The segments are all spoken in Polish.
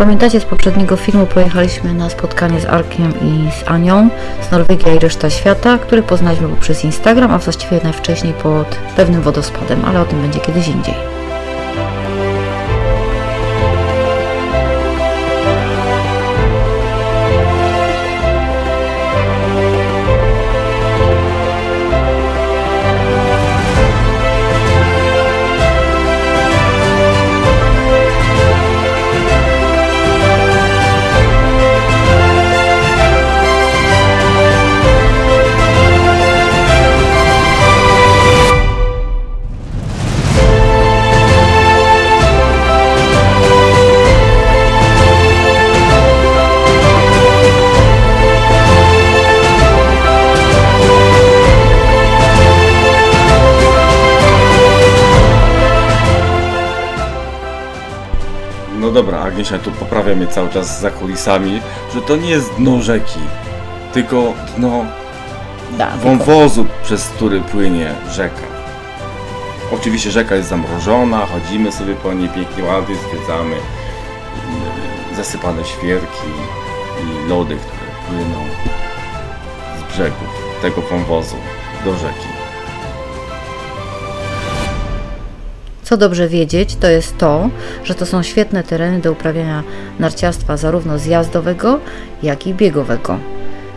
pamiętacie z poprzedniego filmu, pojechaliśmy na spotkanie z Arkiem i z Anią z Norwegia i reszta świata, który poznaliśmy poprzez Instagram, a właściwie najwcześniej pod pewnym wodospadem, ale o tym będzie kiedyś indziej. Agniesia tu poprawia mnie cały czas za kulisami, że to nie jest dno rzeki, tylko dno Da, wąwozu, przez który płynie rzeka. Oczywiście rzeka jest zamrożona, chodzimy sobie po niej pięknie, ładnie zwiedzamy yy, zasypane świerki i lody, które płyną z brzegów tego wąwozu do rzeki. Co dobrze wiedzieć, to jest to, że to są świetne tereny do uprawiania narciarstwa zarówno zjazdowego, jak i biegowego.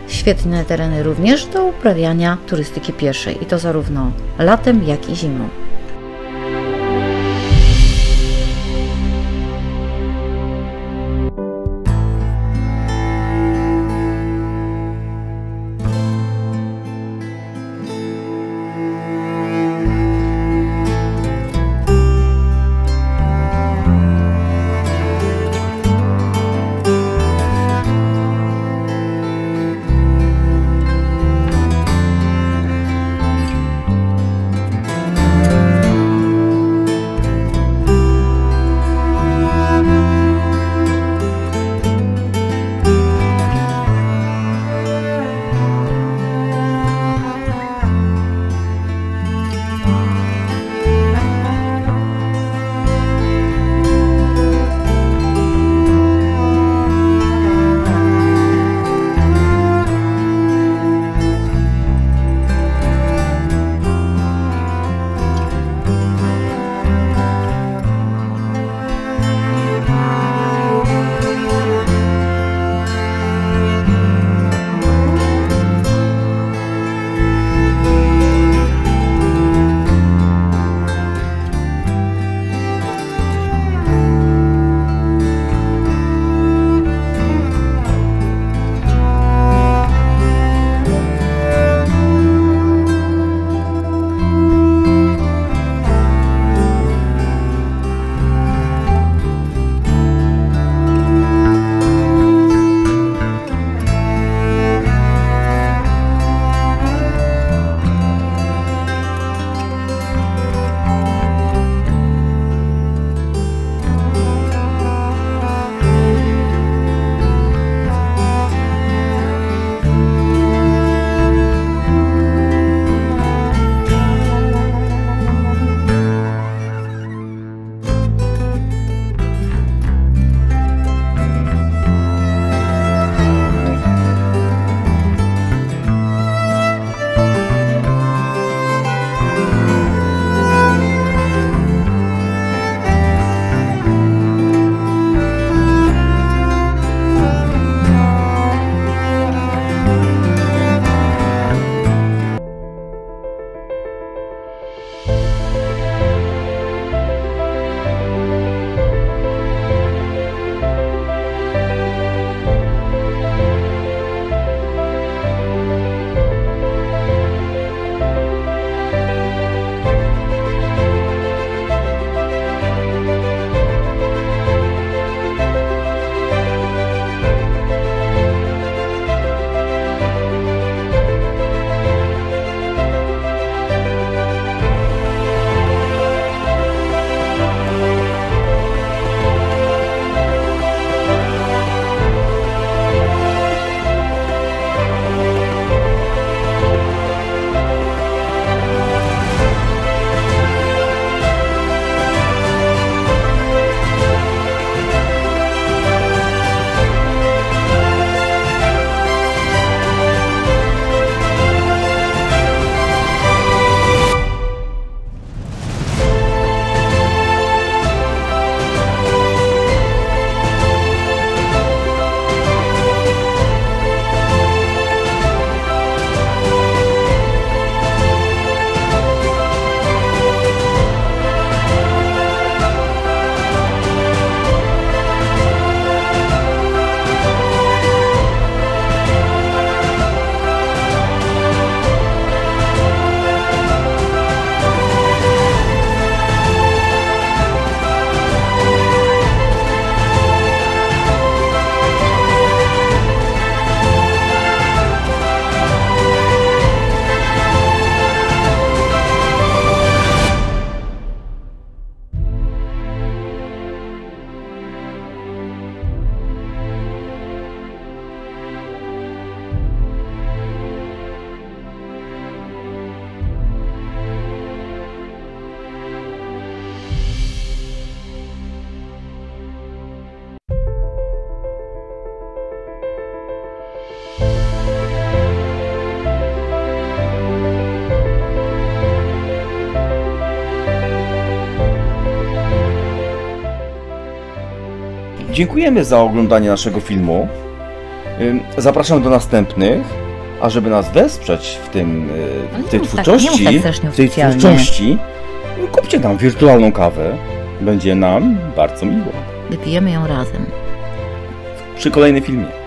Świetne tereny również do uprawiania turystyki pieszej i to zarówno latem, jak i zimą. Dziękujemy za oglądanie naszego filmu. Zapraszam do następnych, a żeby nas wesprzeć w tym, y, Ale w tej tak- twórczości, tak w tej twórczości, kupcie nam wirtualną kawę. Będzie nam bardzo miło. Wypijemy ją razem. Przy kolejnym filmie.